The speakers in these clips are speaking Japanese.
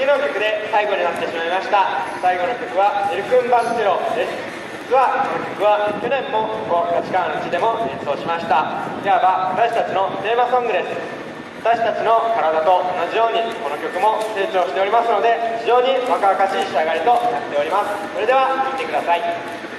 次の曲で最後になってしまいました。最後の曲はエルクンバンチロです。実はこの曲は去年もここ立川のうちでも演奏しました。いわば私たちのテーマソングです。私たちの体と同じようにこの曲も成長しておりますので非常に若々しい仕上がりとなっております。それでは聴いてください。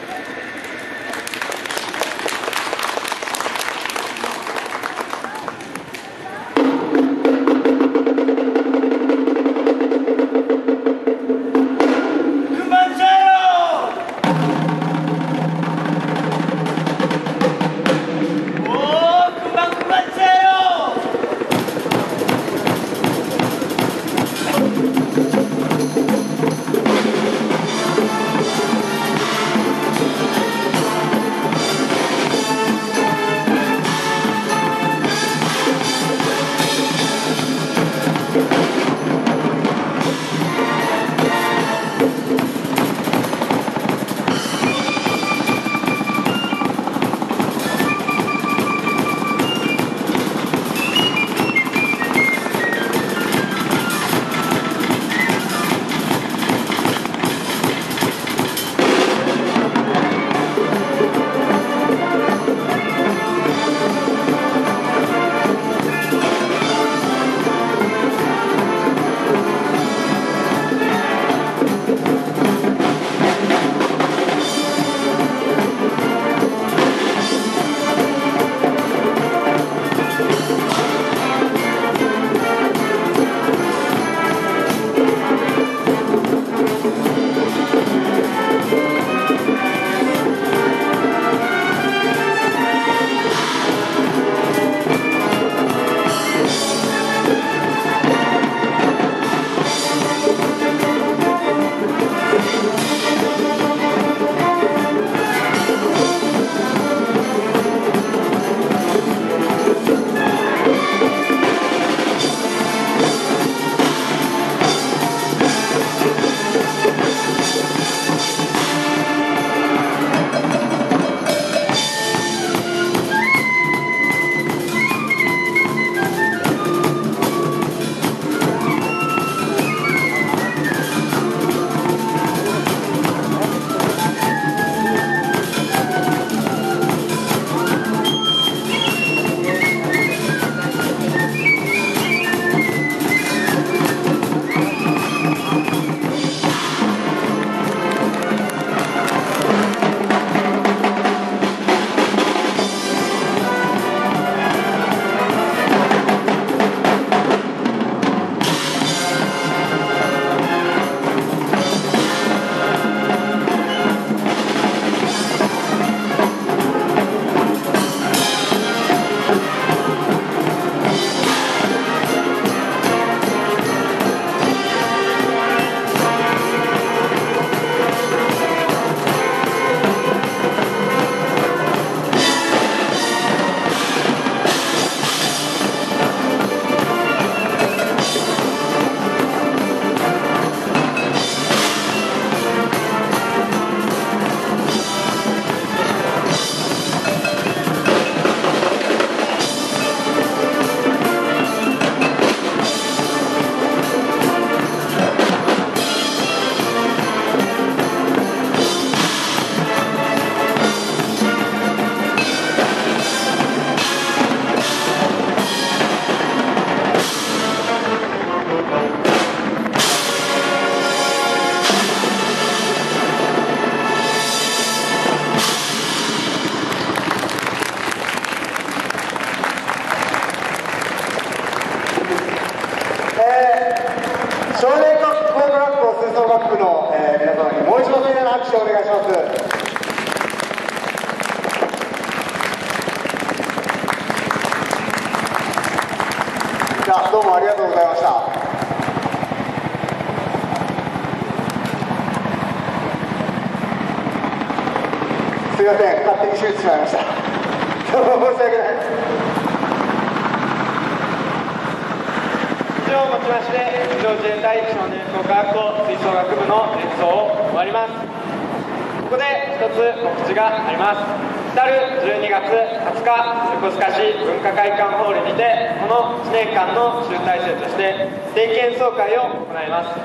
願いします。どうもありがとうございました。すいません勝手に閉めてしまいました。どうも申し訳ない。以上をもちまして陸上自衛隊少年創価学校吹奏楽部の演奏を終わります。一つ告知があります。来る12月20日横須賀市文化会館ホールにてこの1年間の集大成として定期演奏会を行います。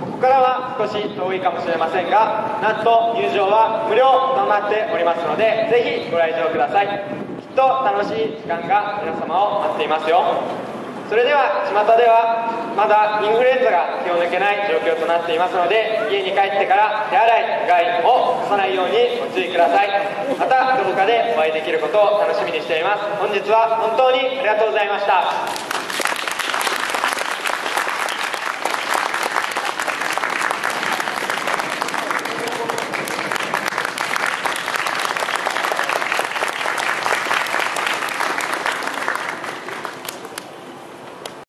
ここからは少し遠いかもしれませんがなんと入場は無料となっておりますのでぜひご来場ください。きっと楽しい時間が皆様を待っていますよ。それでは巷ではまだインフルエンザが気を抜けない状況となっていますので家に帰ってから手洗いうがいをさないようにご注意ください。またどこかでお会いできることを楽しみにしています。本日は本当にありがとうございました。